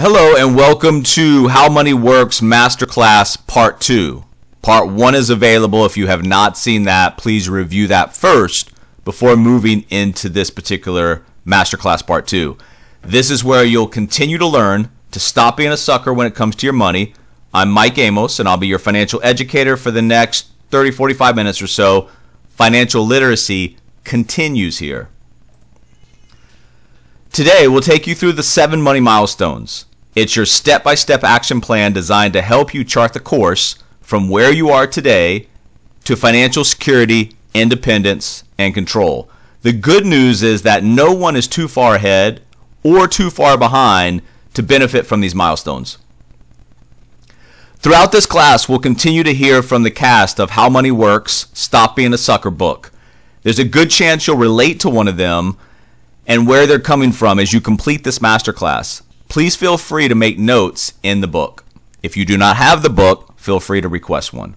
Hello and welcome to How Money Works Masterclass Part 2. Part 1 is available. If you have not seen that, please review that first before moving into this particular Masterclass Part 2. This is where you'll continue to learn to stop being a sucker when it comes to your money. I'm Mike Amos and I'll be your financial educator for the next 30 45 minutes or so. Financial literacy continues here. Today, we'll take you through the seven money milestones. It's your step by step action plan designed to help you chart the course from where you are today to financial security, independence, and control. The good news is that no one is too far ahead or too far behind to benefit from these milestones. Throughout this class, we'll continue to hear from the cast of How Money Works, Stop Being a Sucker book. There's a good chance you'll relate to one of them and where they're coming from as you complete this masterclass please feel free to make notes in the book. If you do not have the book, feel free to request one.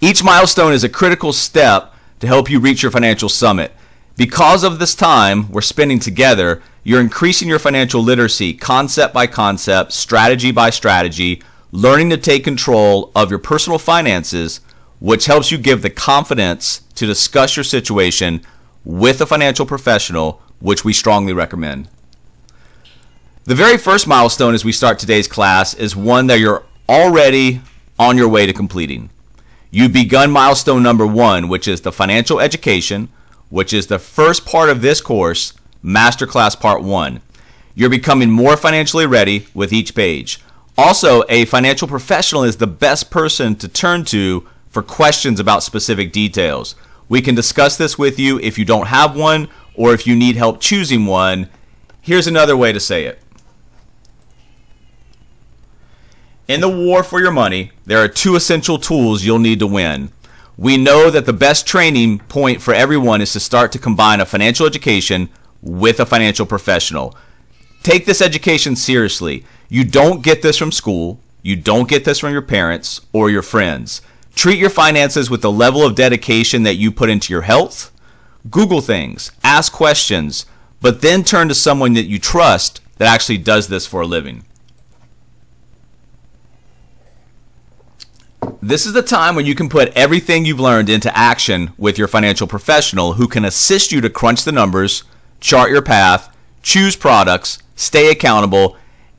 Each milestone is a critical step to help you reach your financial summit. Because of this time we're spending together, you're increasing your financial literacy concept by concept, strategy by strategy, learning to take control of your personal finances, which helps you give the confidence to discuss your situation with a financial professional, which we strongly recommend. The very first milestone as we start today's class is one that you're already on your way to completing. You've begun milestone number one, which is the financial education, which is the first part of this course, Masterclass Part 1. You're becoming more financially ready with each page. Also, a financial professional is the best person to turn to for questions about specific details. We can discuss this with you if you don't have one or if you need help choosing one. Here's another way to say it In the war for your money, there are two essential tools you'll need to win. We know that the best training point for everyone is to start to combine a financial education with a financial professional. Take this education seriously. You don't get this from school, you don't get this from your parents or your friends. Treat your finances with the level of dedication that you put into your health. Google things, ask questions, but then turn to someone that you trust that actually does this for a living. This is the time when you can put everything you've learned into action with your financial professional who can assist you to crunch the numbers, chart your path, choose products, stay accountable,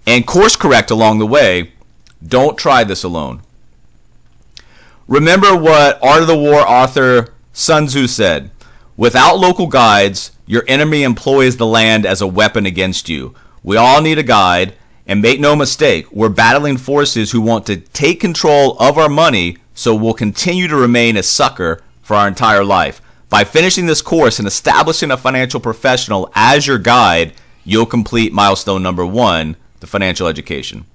and course correct along the way. Don't try this alone. Remember what Art of the War author Sun Tzu said Without local guides, your enemy employs the land as a weapon against you. We all need a guide, and make no mistake, we're battling forces who want to take control of our money so we'll continue to remain a sucker for our entire life. By finishing this course and establishing a financial professional as your guide, you'll complete milestone number one, the financial education.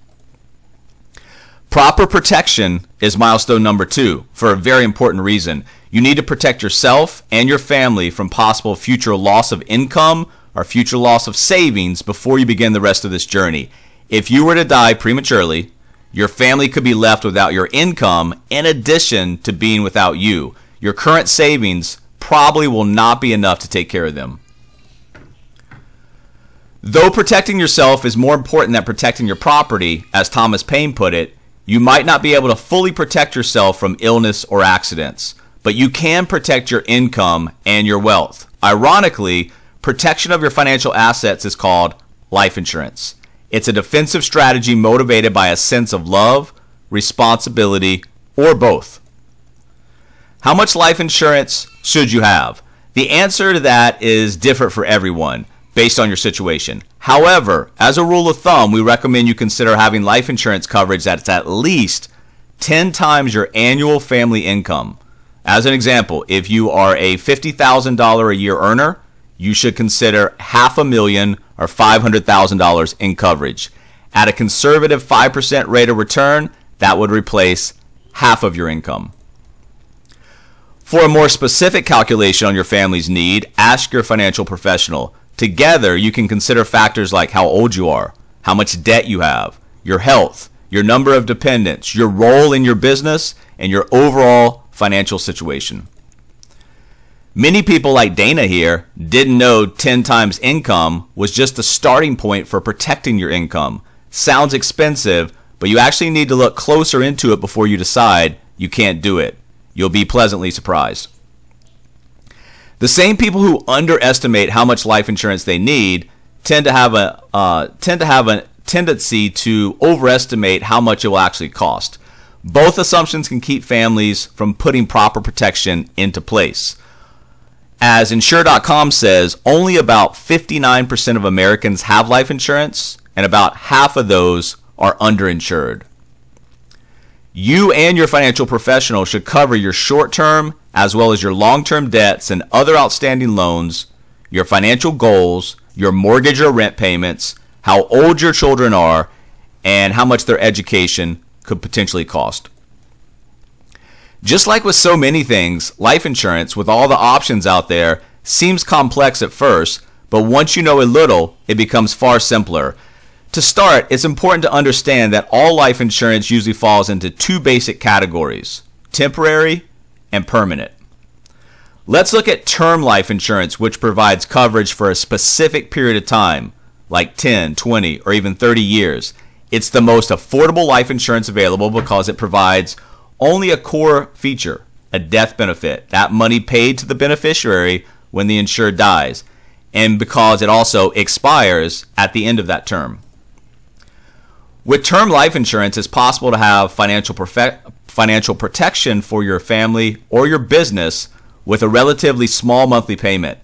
Proper protection is milestone number two for a very important reason. You need to protect yourself and your family from possible future loss of income or future loss of savings before you begin the rest of this journey. If you were to die prematurely, your family could be left without your income in addition to being without you. Your current savings probably will not be enough to take care of them. Though protecting yourself is more important than protecting your property, as Thomas Paine put it, you might not be able to fully protect yourself from illness or accidents, but you can protect your income and your wealth. Ironically, protection of your financial assets is called life insurance. It's a defensive strategy motivated by a sense of love, responsibility, or both. How much life insurance should you have? The answer to that is different for everyone based on your situation. However, as a rule of thumb, we recommend you consider having life insurance coverage that's at least 10 times your annual family income. As an example, if you are a $50,000 a year earner, you should consider half a million or $500,000 in coverage. At a conservative 5% rate of return, that would replace half of your income. For a more specific calculation on your family's need, ask your financial professional. Together, you can consider factors like how old you are, how much debt you have, your health, your number of dependents, your role in your business, and your overall financial situation. Many people like Dana here didn't know 10 times income was just the starting point for protecting your income. Sounds expensive, but you actually need to look closer into it before you decide you can't do it. You'll be pleasantly surprised. The same people who underestimate how much life insurance they need tend to have a uh, tend to have a tendency to overestimate how much it will actually cost. Both assumptions can keep families from putting proper protection into place. As Insure.com says, only about 59% of Americans have life insurance, and about half of those are underinsured. You and your financial professional should cover your short term as well as your long term debts and other outstanding loans, your financial goals, your mortgage or rent payments, how old your children are, and how much their education could potentially cost. Just like with so many things, life insurance, with all the options out there, seems complex at first, but once you know a little, it becomes far simpler. To start, it's important to understand that all life insurance usually falls into two basic categories temporary and permanent. Let's look at term life insurance, which provides coverage for a specific period of time, like 10, 20, or even 30 years. It's the most affordable life insurance available because it provides only a core feature, a death benefit, that money paid to the beneficiary when the insured dies, and because it also expires at the end of that term. With term life insurance, it's possible to have financial, financial protection for your family or your business with a relatively small monthly payment.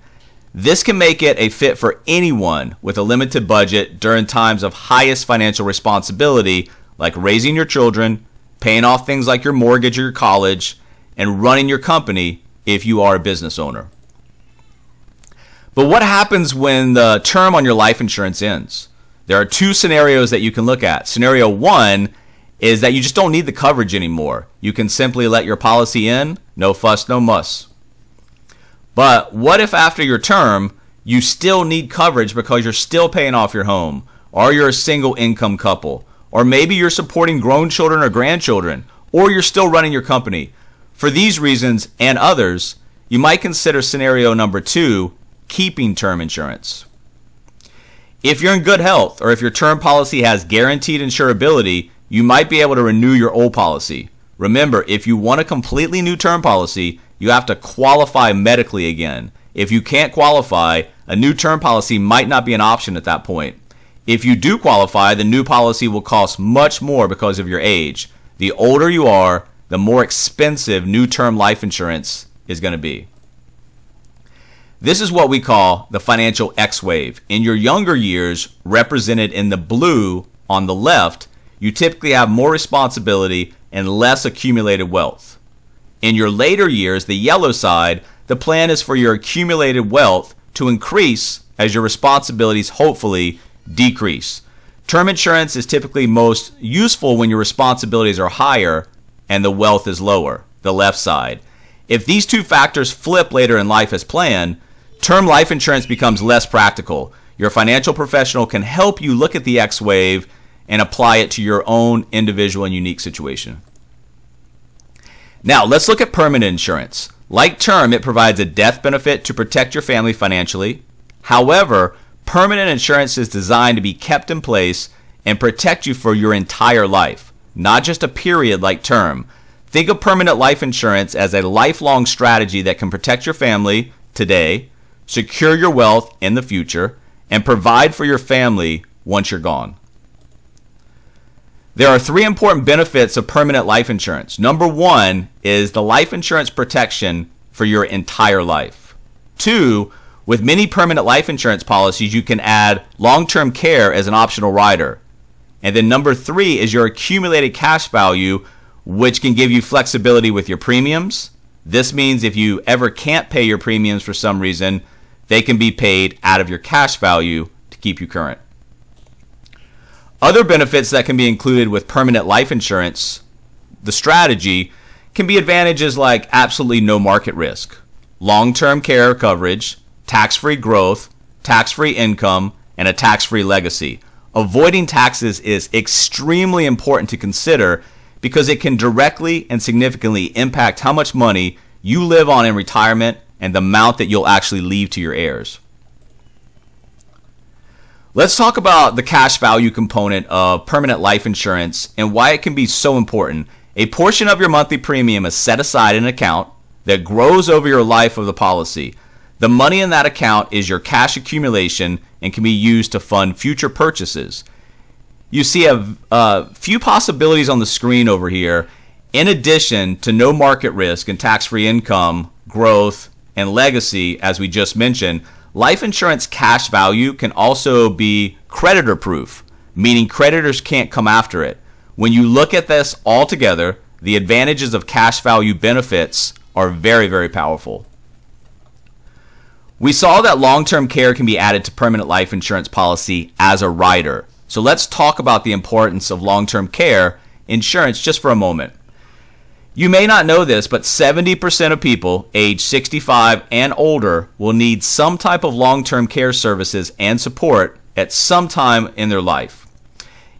This can make it a fit for anyone with a limited budget during times of highest financial responsibility, like raising your children, paying off things like your mortgage or your college, and running your company if you are a business owner. But what happens when the term on your life insurance ends? There are two scenarios that you can look at. Scenario one is that you just don't need the coverage anymore. You can simply let your policy in, no fuss, no muss. But what if after your term, you still need coverage because you're still paying off your home, or you're a single income couple, or maybe you're supporting grown children or grandchildren, or you're still running your company. For these reasons and others, you might consider scenario number two keeping term insurance. If you're in good health or if your term policy has guaranteed insurability, you might be able to renew your old policy. Remember, if you want a completely new term policy, you have to qualify medically again. If you can't qualify, a new term policy might not be an option at that point. If you do qualify, the new policy will cost much more because of your age. The older you are, the more expensive new term life insurance is going to be. This is what we call the financial X wave. In your younger years, represented in the blue on the left, you typically have more responsibility and less accumulated wealth. In your later years, the yellow side, the plan is for your accumulated wealth to increase as your responsibilities hopefully decrease. Term insurance is typically most useful when your responsibilities are higher and the wealth is lower, the left side. If these two factors flip later in life as planned, term life insurance becomes less practical. Your financial professional can help you look at the X wave and apply it to your own individual and unique situation. Now, let's look at permanent insurance. Like term, it provides a death benefit to protect your family financially. However, Permanent insurance is designed to be kept in place and protect you for your entire life, not just a period like term. Think of permanent life insurance as a lifelong strategy that can protect your family today, secure your wealth in the future, and provide for your family once you're gone. There are three important benefits of permanent life insurance. Number one is the life insurance protection for your entire life. Two, with many permanent life insurance policies, you can add long term care as an optional rider. And then number three is your accumulated cash value, which can give you flexibility with your premiums. This means if you ever can't pay your premiums for some reason, they can be paid out of your cash value to keep you current. Other benefits that can be included with permanent life insurance, the strategy, can be advantages like absolutely no market risk, long term care coverage, tax free growth, tax free income, and a tax free legacy. Avoiding taxes is extremely important to consider because it can directly and significantly impact how much money you live on in retirement and the amount that you'll actually leave to your heirs. Let's talk about the cash value component of permanent life insurance and why it can be so important. A portion of your monthly premium is set aside in an account that grows over your life of the policy. The money in that account is your cash accumulation and can be used to fund future purchases. You see a, a few possibilities on the screen over here. In addition to no market risk and tax free income, growth, and legacy, as we just mentioned, Life insurance cash value can also be creditor proof, meaning creditors can't come after it. When you look at this all together, the advantages of cash value benefits are very, very powerful. We saw that long term care can be added to permanent life insurance policy as a rider. So let's talk about the importance of long term care insurance just for a moment. You may not know this, but 70% of people age 65 and older will need some type of long term care services and support at some time in their life.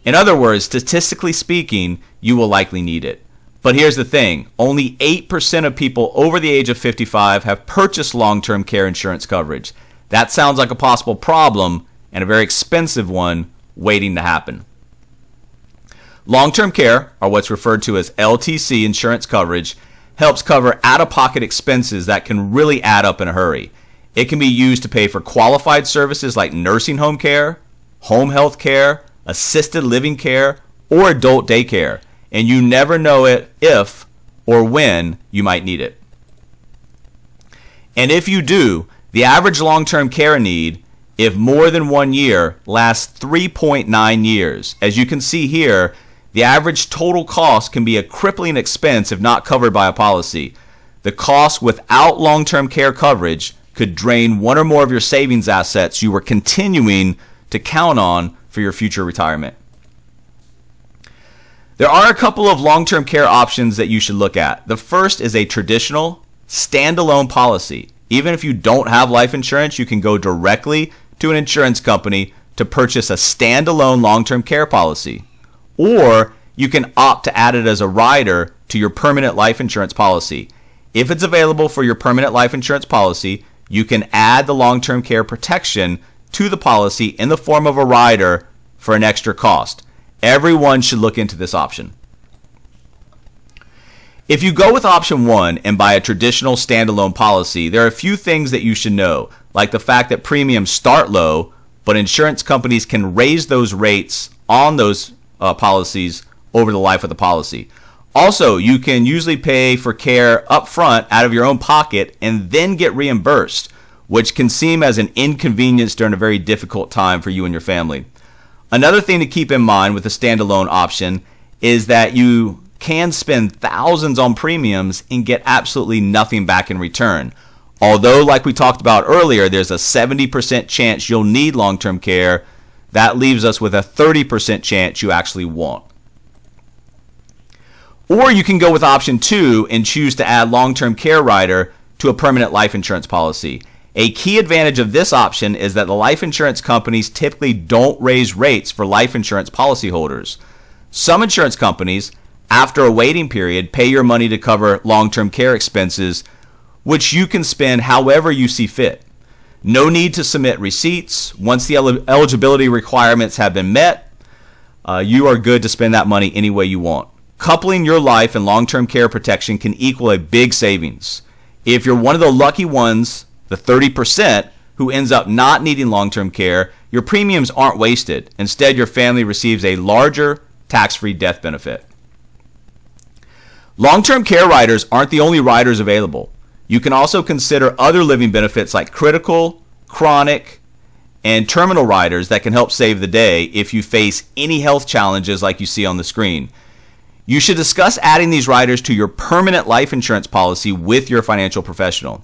In other words, statistically speaking, you will likely need it. But here's the thing only 8% of people over the age of 55 have purchased long term care insurance coverage. That sounds like a possible problem and a very expensive one waiting to happen. Long term care, or what's referred to as LTC insurance coverage, helps cover out of pocket expenses that can really add up in a hurry. It can be used to pay for qualified services like nursing home care, home health care, assisted living care, or adult daycare, and you never know it if or when you might need it. And if you do, the average long term care need, if more than one year, lasts 3.9 years. As you can see here, the average total cost can be a crippling expense if not covered by a policy. The cost without long term care coverage could drain one or more of your savings assets you were continuing to count on for your future retirement. There are a couple of long term care options that you should look at. The first is a traditional standalone policy. Even if you don't have life insurance, you can go directly to an insurance company to purchase a standalone long term care policy or you can opt to add it as a rider to your permanent life insurance policy. If it's available for your permanent life insurance policy, you can add the long term care protection to the policy in the form of a rider for an extra cost. Everyone should look into this option. If you go with option one and buy a traditional standalone policy, there are a few things that you should know, like the fact that premiums start low, but insurance companies can raise those rates on those uh, policies over the life of the policy. Also, you can usually pay for care up front out of your own pocket and then get reimbursed, which can seem as an inconvenience during a very difficult time for you and your family. Another thing to keep in mind with the standalone option is that you can spend thousands on premiums and get absolutely nothing back in return. Although, like we talked about earlier, there's a 70% chance you'll need long term care that leaves us with a 30% chance you actually won't. Or you can go with option two and choose to add long term care rider to a permanent life insurance policy. A key advantage of this option is that the life insurance companies typically don't raise rates for life insurance policyholders. Some insurance companies, after a waiting period, pay your money to cover long term care expenses, which you can spend however you see fit. No need to submit receipts. Once the el- eligibility requirements have been met, uh, you are good to spend that money any way you want. Coupling your life and long term care protection can equal a big savings. If you're one of the lucky ones, the 30%, who ends up not needing long term care, your premiums aren't wasted. Instead, your family receives a larger tax free death benefit. Long term care riders aren't the only riders available. You can also consider other living benefits like critical, chronic, and terminal riders that can help save the day if you face any health challenges like you see on the screen. You should discuss adding these riders to your permanent life insurance policy with your financial professional.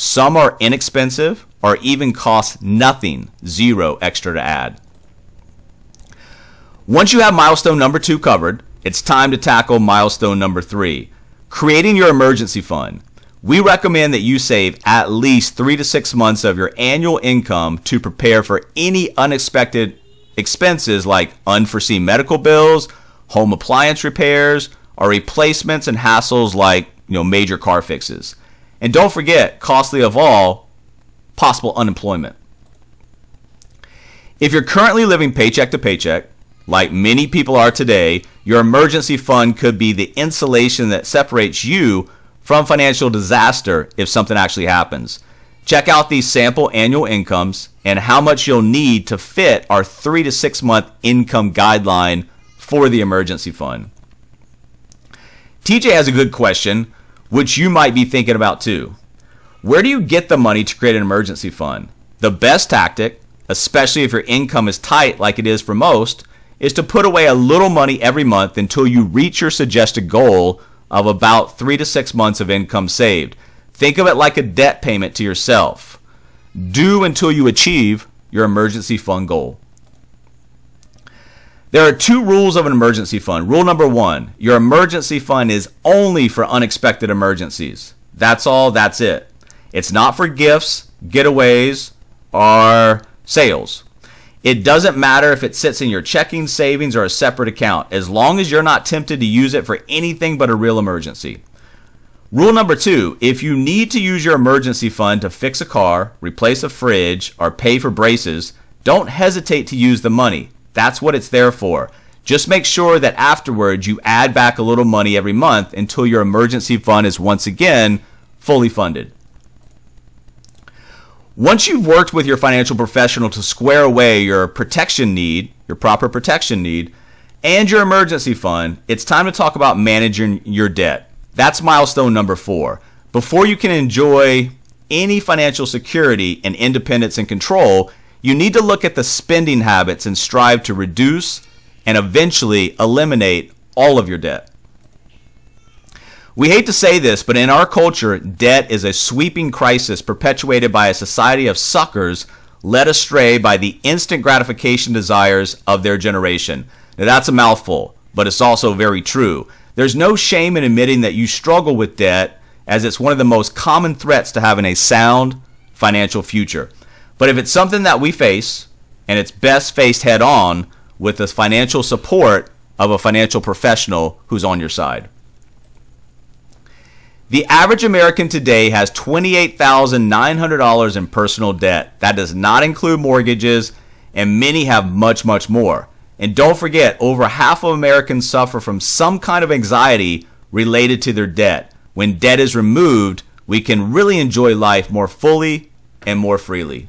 Some are inexpensive or even cost nothing, zero extra to add. Once you have milestone number two covered, it's time to tackle milestone number three creating your emergency fund. We recommend that you save at least three to six months of your annual income to prepare for any unexpected expenses like unforeseen medical bills, home appliance repairs, or replacements and hassles like you know major car fixes. And don't forget, costly of all, possible unemployment. If you're currently living paycheck to paycheck, like many people are today, your emergency fund could be the insulation that separates you from financial disaster if something actually happens. Check out these sample annual incomes and how much you'll need to fit our three to six month income guideline for the emergency fund. TJ has a good question, which you might be thinking about too. Where do you get the money to create an emergency fund? The best tactic, especially if your income is tight like it is for most, is to put away a little money every month until you reach your suggested goal of about three to six months of income saved. Think of it like a debt payment to yourself. Do until you achieve your emergency fund goal. There are two rules of an emergency fund. Rule number one your emergency fund is only for unexpected emergencies. That's all, that's it. It's not for gifts, getaways, or sales. It doesn't matter if it sits in your checking, savings, or a separate account, as long as you're not tempted to use it for anything but a real emergency. Rule number two if you need to use your emergency fund to fix a car, replace a fridge, or pay for braces, don't hesitate to use the money. That's what it's there for. Just make sure that afterwards you add back a little money every month until your emergency fund is once again fully funded. Once you've worked with your financial professional to square away your protection need, your proper protection need, and your emergency fund, it's time to talk about managing your debt. That's milestone number four. Before you can enjoy any financial security and independence and control, you need to look at the spending habits and strive to reduce and eventually eliminate all of your debt. We hate to say this, but in our culture, debt is a sweeping crisis perpetuated by a society of suckers led astray by the instant gratification desires of their generation. Now, that's a mouthful, but it's also very true. There's no shame in admitting that you struggle with debt, as it's one of the most common threats to having a sound financial future. But if it's something that we face, and it's best faced head on with the financial support of a financial professional who's on your side. The average American today has $28,900 in personal debt. That does not include mortgages, and many have much, much more. And don't forget, over half of Americans suffer from some kind of anxiety related to their debt. When debt is removed, we can really enjoy life more fully and more freely.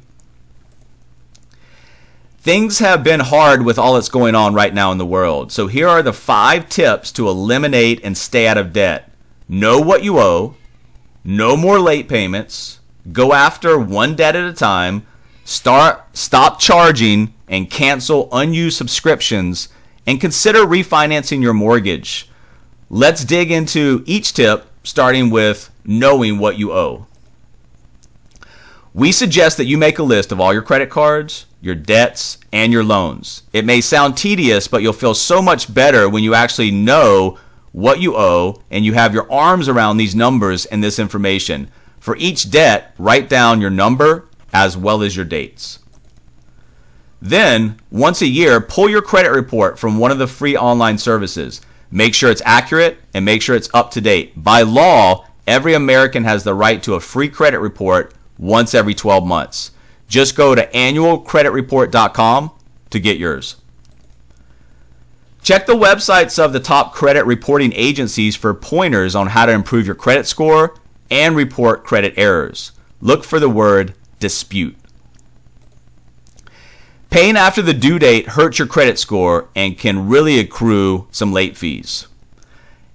Things have been hard with all that's going on right now in the world. So here are the five tips to eliminate and stay out of debt know what you owe, no more late payments, go after one debt at a time, start stop charging and cancel unused subscriptions and consider refinancing your mortgage. Let's dig into each tip starting with knowing what you owe. We suggest that you make a list of all your credit cards, your debts, and your loans. It may sound tedious, but you'll feel so much better when you actually know what you owe, and you have your arms around these numbers and this information. For each debt, write down your number as well as your dates. Then, once a year, pull your credit report from one of the free online services. Make sure it's accurate and make sure it's up to date. By law, every American has the right to a free credit report once every 12 months. Just go to annualcreditreport.com to get yours. Check the websites of the top credit reporting agencies for pointers on how to improve your credit score and report credit errors. Look for the word dispute. Paying after the due date hurts your credit score and can really accrue some late fees.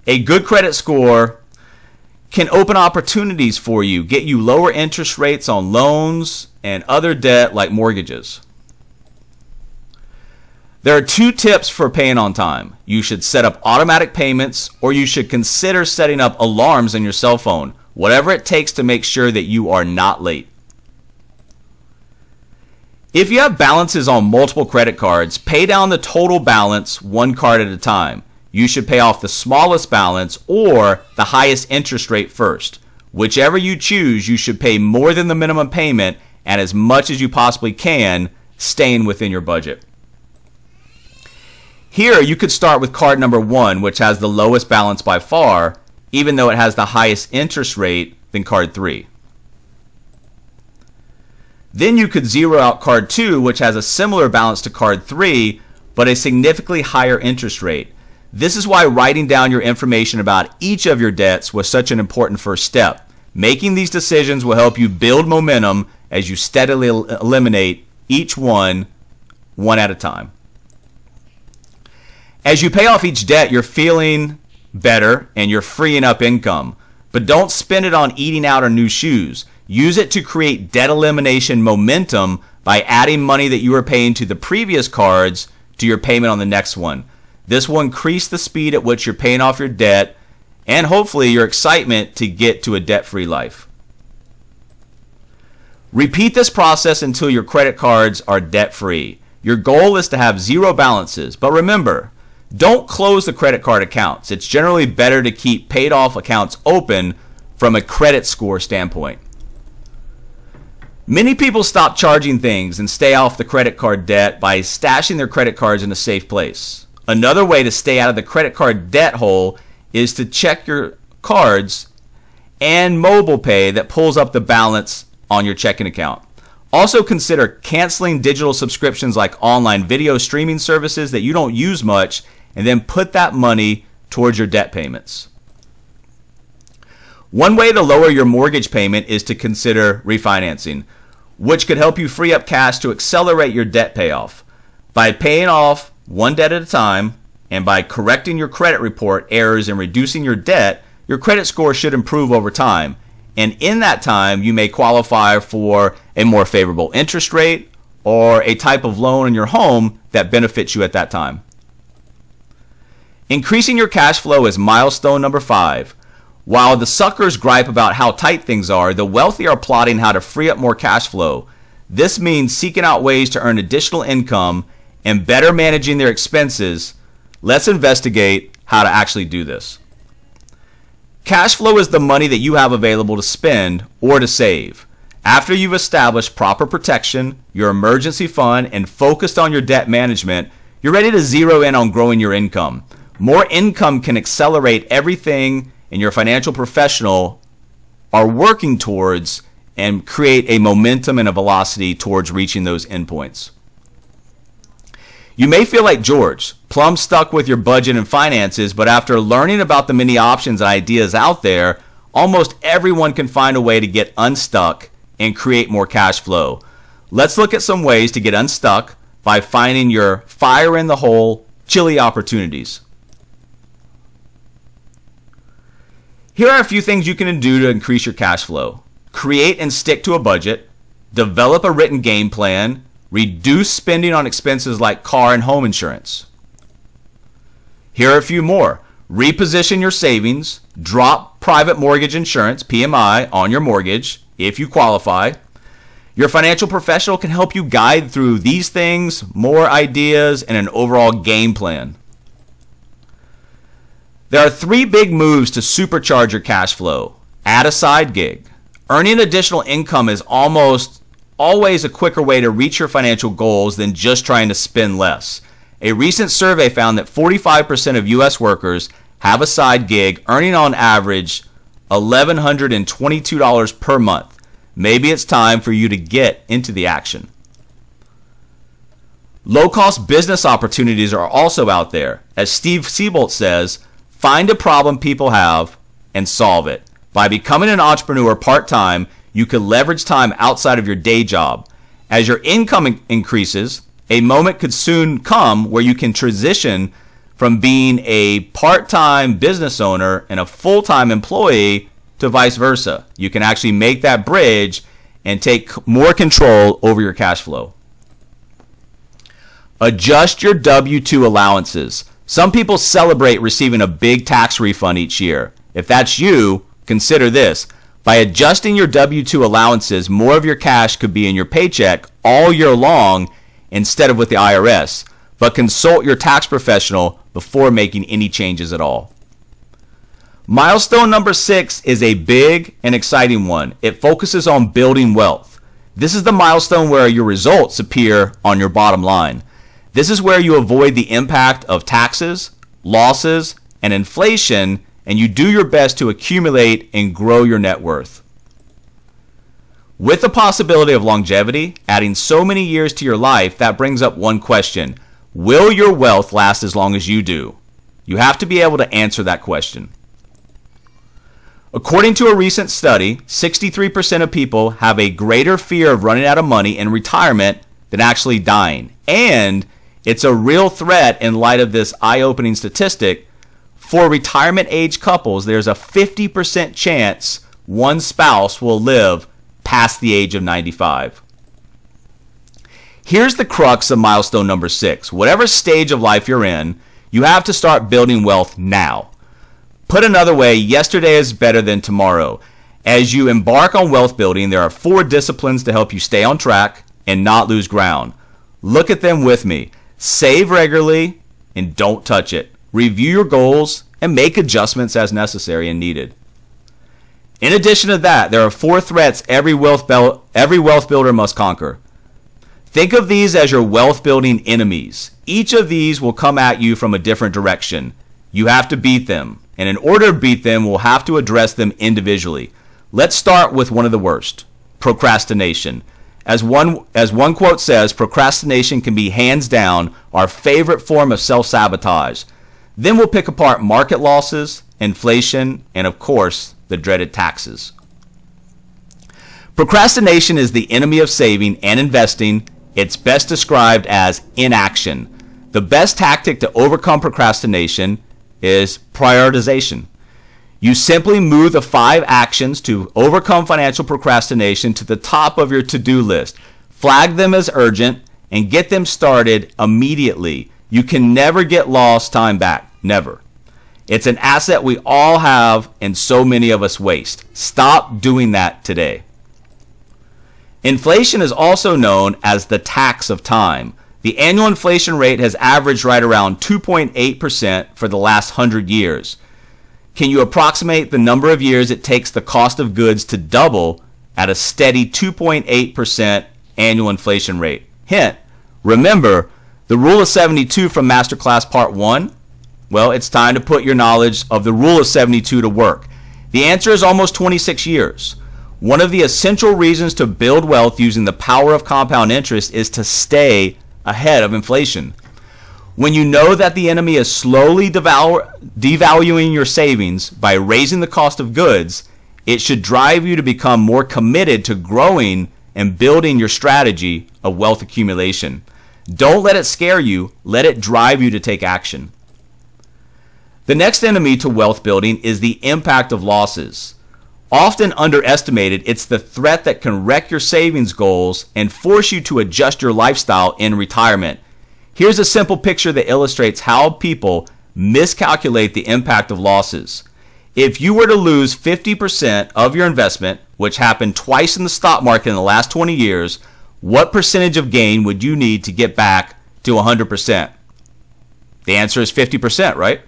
A good credit score can open opportunities for you, get you lower interest rates on loans and other debt like mortgages. There are two tips for paying on time. You should set up automatic payments or you should consider setting up alarms on your cell phone, whatever it takes to make sure that you are not late. If you have balances on multiple credit cards, pay down the total balance one card at a time. You should pay off the smallest balance or the highest interest rate first. Whichever you choose, you should pay more than the minimum payment and as much as you possibly can, staying within your budget. Here, you could start with card number one, which has the lowest balance by far, even though it has the highest interest rate than card 3. Then you could zero out card 2, which has a similar balance to card 3, but a significantly higher interest rate. This is why writing down your information about each of your debts was such an important first step. Making these decisions will help you build momentum as you steadily eliminate each one one at a time. As you pay off each debt, you're feeling better and you're freeing up income. But don't spend it on eating out or new shoes. Use it to create debt elimination momentum by adding money that you were paying to the previous cards to your payment on the next one. This will increase the speed at which you're paying off your debt and hopefully your excitement to get to a debt free life. Repeat this process until your credit cards are debt free. Your goal is to have zero balances, but remember, don't close the credit card accounts. It's generally better to keep paid off accounts open from a credit score standpoint. Many people stop charging things and stay off the credit card debt by stashing their credit cards in a safe place. Another way to stay out of the credit card debt hole is to check your cards and mobile pay that pulls up the balance on your checking account. Also consider canceling digital subscriptions like online video streaming services that you don't use much and then put that money towards your debt payments. One way to lower your mortgage payment is to consider refinancing, which could help you free up cash to accelerate your debt payoff. By paying off one debt at a time and by correcting your credit report errors and reducing your debt, your credit score should improve over time and in that time, you may qualify for a more favorable interest rate or a type of loan in your home that benefits you at that time. Increasing your cash flow is milestone number five. While the suckers gripe about how tight things are, the wealthy are plotting how to free up more cash flow. This means seeking out ways to earn additional income and better managing their expenses. Let's investigate how to actually do this. Cash flow is the money that you have available to spend or to save. After you've established proper protection, your emergency fund, and focused on your debt management, you're ready to zero in on growing your income. More income can accelerate everything and your financial professional are working towards and create a momentum and a velocity towards reaching those endpoints. You may feel like George, plumb stuck with your budget and finances, but after learning about the many options and ideas out there, almost everyone can find a way to get unstuck and create more cash flow. Let's look at some ways to get unstuck by finding your fire in the hole, chili opportunities. Here are a few things you can do to increase your cash flow. Create and stick to a budget, develop a written game plan, Reduce spending on expenses like car and home insurance. Here are a few more. Reposition your savings. Drop private mortgage insurance, PMI, on your mortgage if you qualify. Your financial professional can help you guide through these things, more ideas, and an overall game plan. There are three big moves to supercharge your cash flow. Add a side gig. Earning additional income is almost always a quicker way to reach your financial goals than just trying to spend less. A recent survey found that 45% of U.S. workers have a side gig earning on average $1,122 per month. Maybe it's time for you to get into the action. Low cost business opportunities are also out there. As Steve Siebold says, find a problem people have and solve it. By becoming an entrepreneur part time, you could leverage time outside of your day job. As your income increases, a moment could soon come where you can transition from being a part time business owner and a full time employee to vice versa. You can actually make that bridge and take more control over your cash flow. Adjust your W 2 allowances. Some people celebrate receiving a big tax refund each year. If that's you, consider this. By adjusting your W 2 allowances, more of your cash could be in your paycheck all year long instead of with the IRS. But consult your tax professional before making any changes at all. Milestone number six is a big and exciting one. It focuses on building wealth. This is the milestone where your results appear on your bottom line. This is where you avoid the impact of taxes, losses, and inflation and you do your best to accumulate and grow your net worth. With the possibility of longevity, adding so many years to your life, that brings up one question Will your wealth last as long as you do? You have to be able to answer that question. According to a recent study, 63% of people have a greater fear of running out of money in retirement than actually dying. And it's a real threat in light of this eye opening statistic. For retirement age couples, there's a 50% chance one spouse will live past the age of 95. Here's the crux of milestone number six. Whatever stage of life you're in, you have to start building wealth now. Put another way, yesterday is better than tomorrow. As you embark on wealth building, there are four disciplines to help you stay on track and not lose ground. Look at them with me. Save regularly and don't touch it. Review your goals and make adjustments as necessary and needed. In addition to that, there are four threats every wealth, be- every wealth builder must conquer. Think of these as your wealth building enemies. Each of these will come at you from a different direction. You have to beat them. And in order to beat them, we'll have to address them individually. Let's start with one of the worst procrastination. As one, as one quote says, procrastination can be hands down our favorite form of self sabotage. Then we'll pick apart market losses, inflation, and of course, the dreaded taxes. Procrastination is the enemy of saving and investing. It's best described as inaction. The best tactic to overcome procrastination is prioritization. You simply move the five actions to overcome financial procrastination to the top of your to do list. Flag them as urgent and get them started immediately. You can never get lost time back. Never. It's an asset we all have and so many of us waste. Stop doing that today. Inflation is also known as the tax of time. The annual inflation rate has averaged right around 2.8% for the last 100 years. Can you approximate the number of years it takes the cost of goods to double at a steady 2.8% annual inflation rate? Hint, remember the rule of 72 from Masterclass Part 1? Well, it's time to put your knowledge of the rule of 72 to work. The answer is almost 26 years. One of the essential reasons to build wealth using the power of compound interest is to stay ahead of inflation. When you know that the enemy is slowly devour, devaluing your savings by raising the cost of goods, it should drive you to become more committed to growing and building your strategy of wealth accumulation. Don't let it scare you, let it drive you to take action. The next enemy to wealth building is the impact of losses. Often underestimated, it's the threat that can wreck your savings goals and force you to adjust your lifestyle in retirement. Here's a simple picture that illustrates how people miscalculate the impact of losses. If you were to lose 50% of your investment, which happened twice in the stock market in the last 20 years, what percentage of gain would you need to get back to 100%? The answer is 50%, right?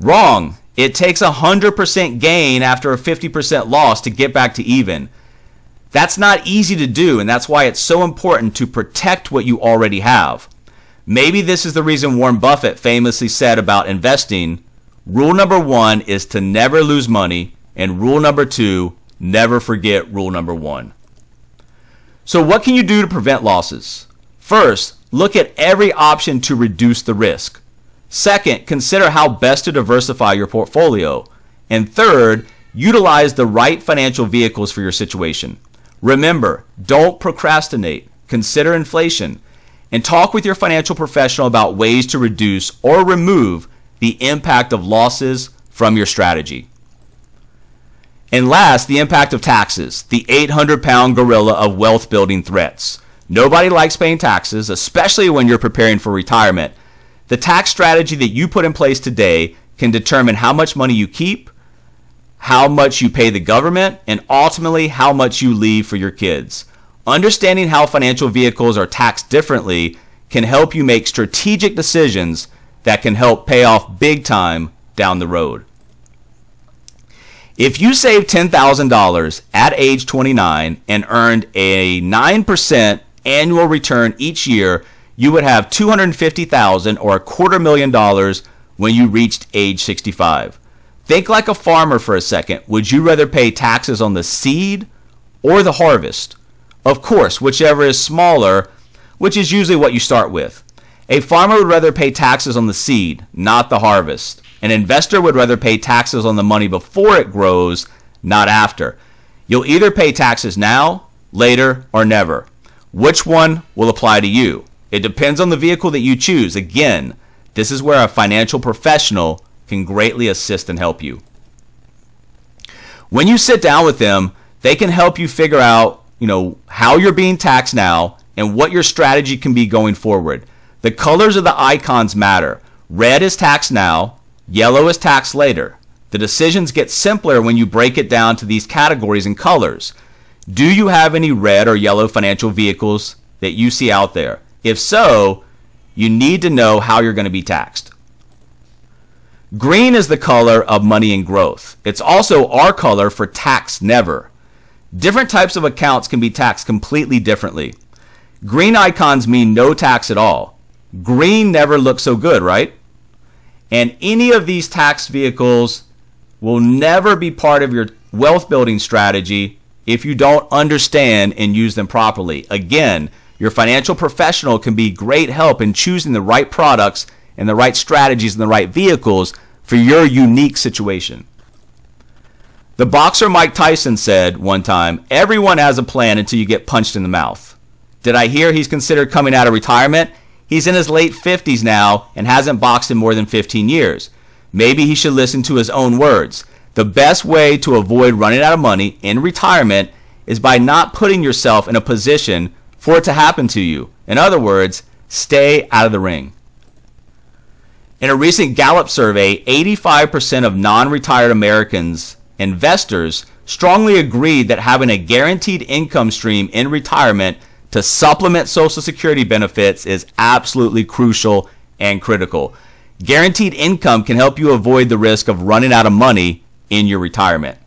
Wrong. It takes a 100% gain after a 50% loss to get back to even. That's not easy to do, and that's why it's so important to protect what you already have. Maybe this is the reason Warren Buffett famously said about investing rule number one is to never lose money, and rule number two, never forget rule number one. So, what can you do to prevent losses? First, look at every option to reduce the risk. Second, consider how best to diversify your portfolio. And third, utilize the right financial vehicles for your situation. Remember, don't procrastinate. Consider inflation. And talk with your financial professional about ways to reduce or remove the impact of losses from your strategy. And last, the impact of taxes, the 800 pound gorilla of wealth building threats. Nobody likes paying taxes, especially when you're preparing for retirement. The tax strategy that you put in place today can determine how much money you keep, how much you pay the government, and ultimately how much you leave for your kids. Understanding how financial vehicles are taxed differently can help you make strategic decisions that can help pay off big time down the road. If you save $10,000 at age 29 and earned a 9% annual return each year, you would have 250,000 or a quarter million dollars when you reached age 65. Think like a farmer for a second. Would you rather pay taxes on the seed or the harvest? Of course, whichever is smaller, which is usually what you start with. A farmer would rather pay taxes on the seed, not the harvest. An investor would rather pay taxes on the money before it grows, not after. You'll either pay taxes now, later, or never. Which one will apply to you? It depends on the vehicle that you choose. Again, this is where a financial professional can greatly assist and help you. When you sit down with them, they can help you figure out, you know, how you're being taxed now and what your strategy can be going forward. The colors of the icons matter. Red is taxed now, yellow is taxed later. The decisions get simpler when you break it down to these categories and colors. Do you have any red or yellow financial vehicles that you see out there? If so, you need to know how you're going to be taxed. Green is the color of money and growth. It's also our color for tax never. Different types of accounts can be taxed completely differently. Green icons mean no tax at all. Green never looks so good, right? And any of these tax vehicles will never be part of your wealth building strategy if you don't understand and use them properly. Again, your financial professional can be great help in choosing the right products and the right strategies and the right vehicles for your unique situation. The boxer Mike Tyson said one time, everyone has a plan until you get punched in the mouth. Did I hear he's considered coming out of retirement? He's in his late 50s now and hasn't boxed in more than 15 years. Maybe he should listen to his own words. The best way to avoid running out of money in retirement is by not putting yourself in a position for it to happen to you. In other words, stay out of the ring. In a recent Gallup survey, 85% of non retired Americans investors strongly agreed that having a guaranteed income stream in retirement to supplement Social Security benefits is absolutely crucial and critical. Guaranteed income can help you avoid the risk of running out of money in your retirement.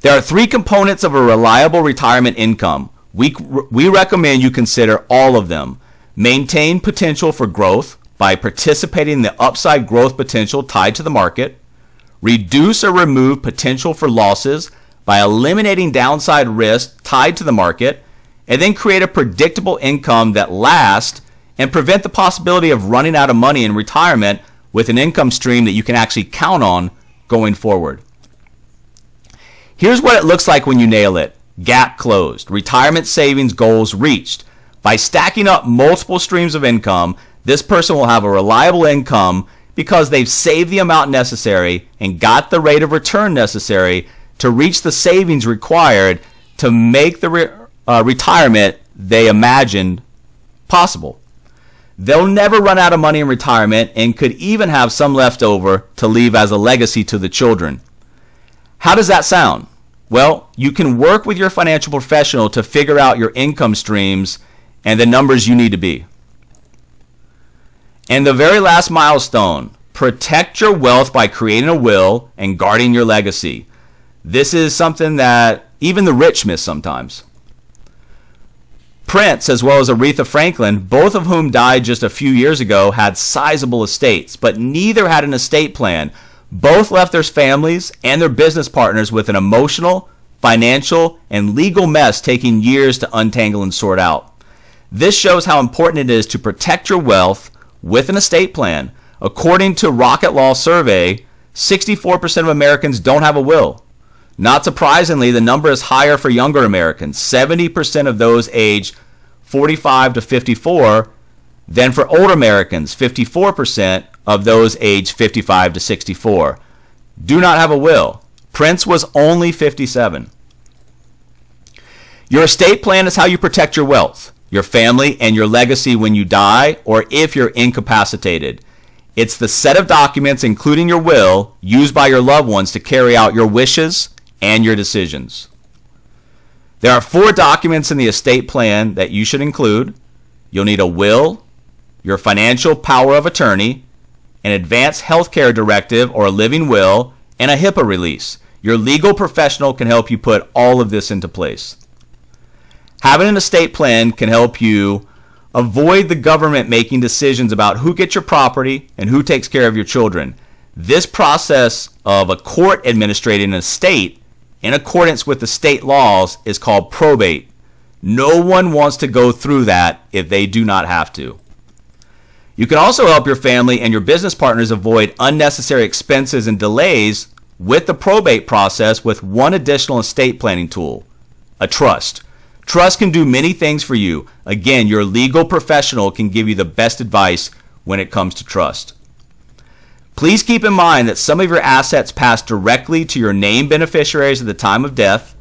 There are three components of a reliable retirement income. We, we recommend you consider all of them. Maintain potential for growth by participating in the upside growth potential tied to the market. Reduce or remove potential for losses by eliminating downside risk tied to the market. And then create a predictable income that lasts and prevent the possibility of running out of money in retirement with an income stream that you can actually count on going forward. Here's what it looks like when you nail it. Gap closed. Retirement savings goals reached. By stacking up multiple streams of income, this person will have a reliable income because they've saved the amount necessary and got the rate of return necessary to reach the savings required to make the re- uh, retirement they imagined possible. They'll never run out of money in retirement and could even have some left over to leave as a legacy to the children. How does that sound? Well, you can work with your financial professional to figure out your income streams and the numbers you need to be. And the very last milestone protect your wealth by creating a will and guarding your legacy. This is something that even the rich miss sometimes. Prince, as well as Aretha Franklin, both of whom died just a few years ago, had sizable estates, but neither had an estate plan. Both left their families and their business partners with an emotional, financial, and legal mess taking years to untangle and sort out. This shows how important it is to protect your wealth with an estate plan. According to Rocket Law survey, 64% of Americans don't have a will. Not surprisingly, the number is higher for younger Americans, 70% of those aged 45 to 54, than for older Americans, 54% of those aged 55 to 64. Do not have a will. Prince was only 57. Your estate plan is how you protect your wealth, your family, and your legacy when you die or if you're incapacitated. It's the set of documents, including your will, used by your loved ones to carry out your wishes and your decisions. There are four documents in the estate plan that you should include. You'll need a will, your financial power of attorney, an advance health care directive or a living will, and a HIPAA release. Your legal professional can help you put all of this into place. Having an estate plan can help you avoid the government making decisions about who gets your property and who takes care of your children. This process of a court administrating an estate in accordance with the state laws is called probate. No one wants to go through that if they do not have to. You can also help your family and your business partners avoid unnecessary expenses and delays with the probate process with one additional estate planning tool a trust. Trust can do many things for you. Again, your legal professional can give you the best advice when it comes to trust. Please keep in mind that some of your assets pass directly to your named beneficiaries at the time of death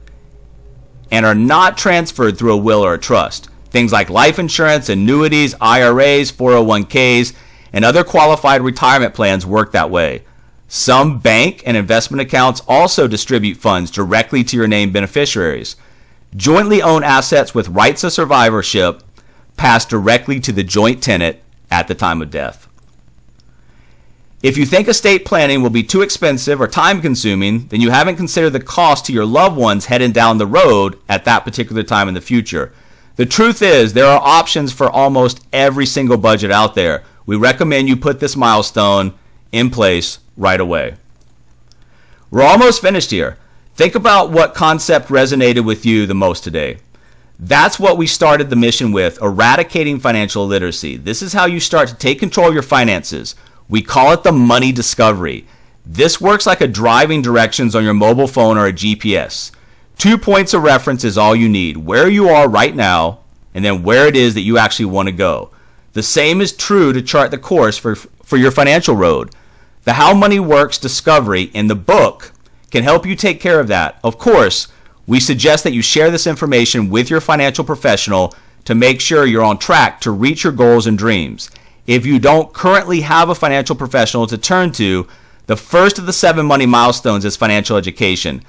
and are not transferred through a will or a trust. Things like life insurance, annuities, IRAs, 401ks, and other qualified retirement plans work that way. Some bank and investment accounts also distribute funds directly to your named beneficiaries. Jointly owned assets with rights of survivorship pass directly to the joint tenant at the time of death. If you think estate planning will be too expensive or time consuming, then you haven't considered the cost to your loved ones heading down the road at that particular time in the future. The truth is, there are options for almost every single budget out there. We recommend you put this milestone in place right away. We're almost finished here. Think about what concept resonated with you the most today. That's what we started the mission with eradicating financial literacy. This is how you start to take control of your finances. We call it the money discovery. This works like a driving directions on your mobile phone or a GPS. Two points of reference is all you need where you are right now, and then where it is that you actually want to go. The same is true to chart the course for, for your financial road. The How Money Works discovery in the book can help you take care of that. Of course, we suggest that you share this information with your financial professional to make sure you're on track to reach your goals and dreams. If you don't currently have a financial professional to turn to, the first of the seven money milestones is financial education.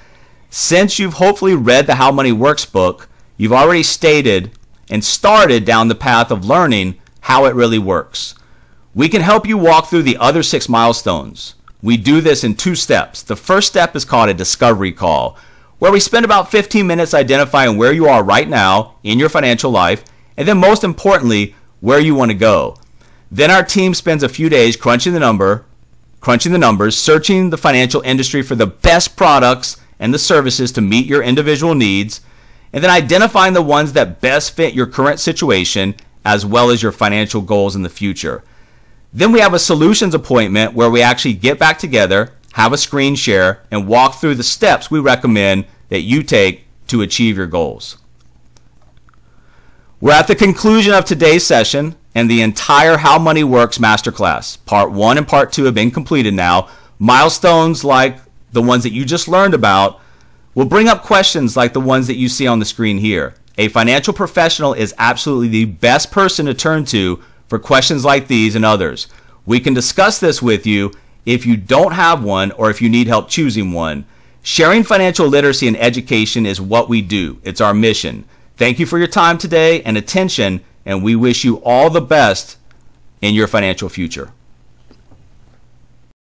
Since you've hopefully read the How Money Works book, you've already stated and started down the path of learning how it really works. We can help you walk through the other six milestones. We do this in two steps. The first step is called a discovery call, where we spend about 15 minutes identifying where you are right now in your financial life, and then most importantly, where you want to go. Then our team spends a few days crunching the number, crunching the numbers, searching the financial industry for the best products and the services to meet your individual needs, and then identifying the ones that best fit your current situation as well as your financial goals in the future. Then we have a solutions appointment where we actually get back together, have a screen share, and walk through the steps we recommend that you take to achieve your goals. We're at the conclusion of today's session, and the entire How Money Works masterclass. Part 1 and Part 2 have been completed now. Milestones like the ones that you just learned about will bring up questions like the ones that you see on the screen here. A financial professional is absolutely the best person to turn to for questions like these and others. We can discuss this with you if you don't have one or if you need help choosing one. Sharing financial literacy and education is what we do. It's our mission. Thank you for your time today and attention, and we wish you all the best in your financial future.